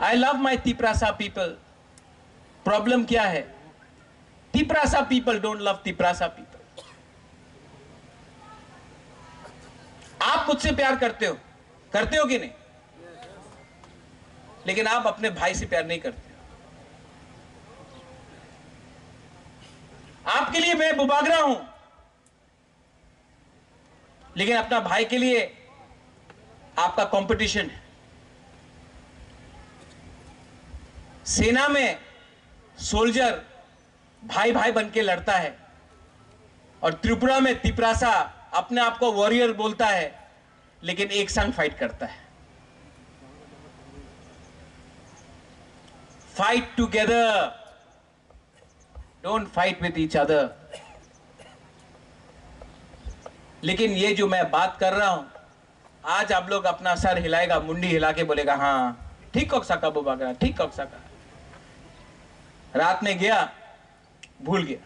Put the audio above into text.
I love my Tiprasa people problem क्या है Tiprasa people don't love Tiprasa people आप मुझसे प्यार करते हो? करते हो कि नहीं? लेकिन आप अपने भाई से प्यार नहीं करते आपके लिए मैं बुबागरा हूँ। लेकिन अपना भाई के लिए आपका कंपटीशन है। सेना में सोल्जर भाई भाई बन के लड़ता है और त्रिपुरा में तिपरासा अपने आप को वॉरियर बोलता है, लेकिन एक संग फाइट करता है। Fight together don't fight with each other लेकिन ये जो मैं बात कर रहा हूँ, आज आप लोग अपना सर हिलाएगा, मुंडी हिला के बोलेगा हाँ ठीक कौक सका बुबा ठीक कौक सका रात में गया भूल गया।